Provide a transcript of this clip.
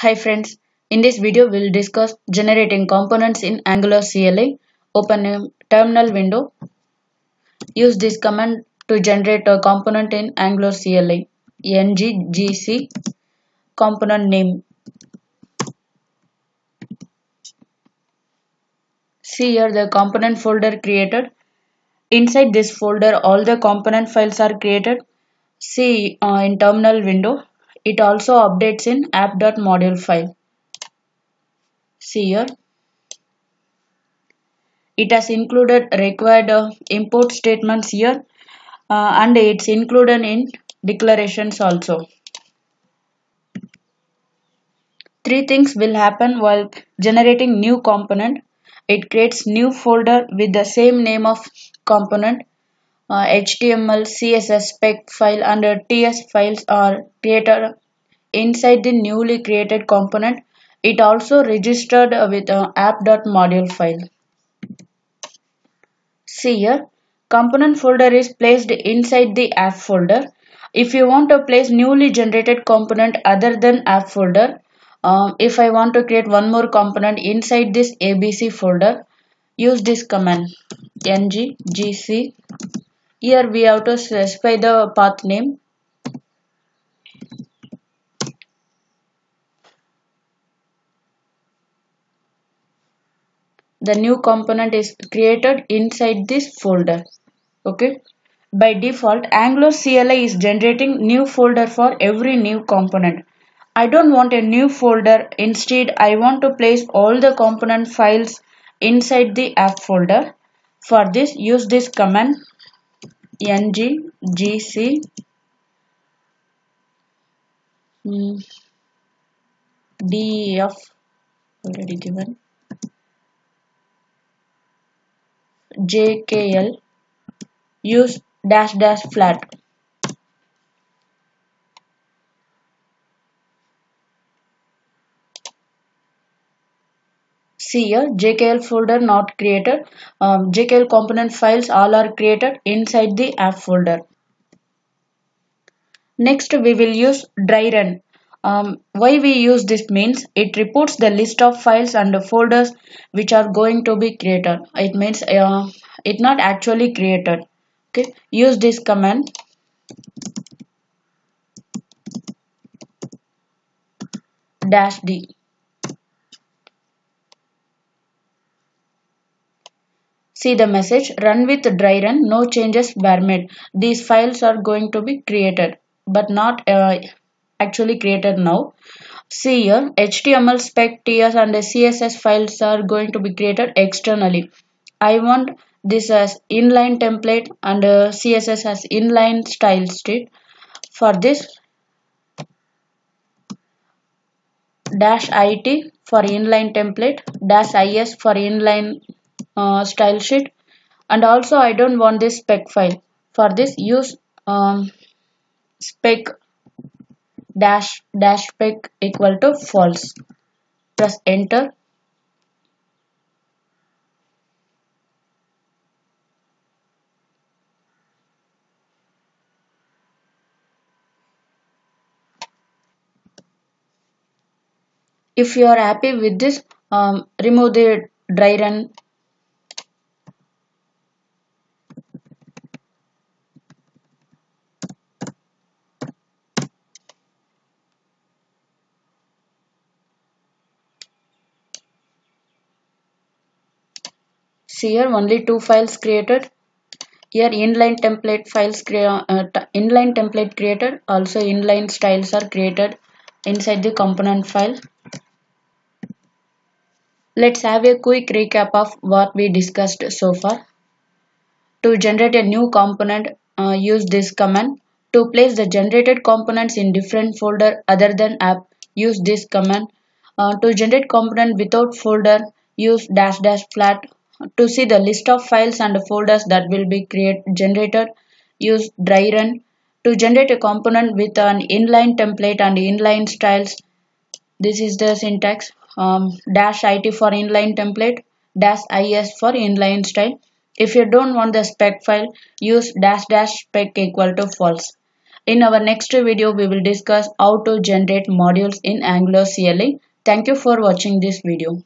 Hi friends, in this video we'll discuss generating components in Angular CLI. Open a terminal window. Use this command to generate a component in Angular CLI. nggc component name. See here the component folder created. Inside this folder all the component files are created. See uh, in terminal window. It also updates in app.module file. See here. It has included required uh, import statements here uh, and it's included in declarations also. Three things will happen while generating new component. It creates new folder with the same name of component. Uh, HTML, CSS spec file and uh, TS files are created inside the newly created component. It also registered with uh, app.module file. See here, component folder is placed inside the app folder. If you want to place newly generated component other than app folder, um, if I want to create one more component inside this ABC folder, use this command nggc. Here we have to specify the path name. The new component is created inside this folder. Okay. By default, Angular CLI is generating new folder for every new component. I don't want a new folder. Instead, I want to place all the component files inside the app folder. For this, use this command nggc def hmm. already given. Jkl use dash dash flat see here jkl folder not created. Um, jkl component files all are created inside the app folder. Next we will use dry run. Um, why we use this means it reports the list of files and folders which are going to be created. It means uh, it not actually created. Okay use this command. Dash d See the message run with dry run no changes were made. These files are going to be created but not uh, actually created now. See here HTML spec TS and the CSS files are going to be created externally. I want this as inline template and uh, CSS as inline style sheet. For this dash IT for inline template dash IS for inline uh, style sheet. And also I don't want this spec file. For this use um, spec dash dash spec equal to false. Press enter. If you are happy with this um, remove the dry run see here only two files created. Here inline template files uh, inline template created. Also inline styles are created inside the component file. Let's have a quick recap of what we discussed so far. To generate a new component uh, use this command. To place the generated components in different folder other than app use this command. Uh, to generate component without folder use dash dash flat to see the list of files and folders that will be create, generated, use dry run. To generate a component with an inline template and inline styles, this is the syntax. Um, dash it for inline template, dash is for inline style. If you don't want the spec file, use dash dash spec equal to false. In our next video, we will discuss how to generate modules in Angular CLI. Thank you for watching this video.